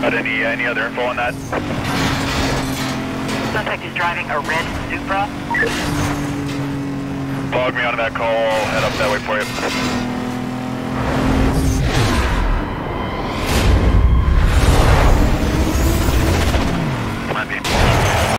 Got any, uh, any other info on that? Suspect is driving a red Supra. Log me onto that call, I'll head up that way for you.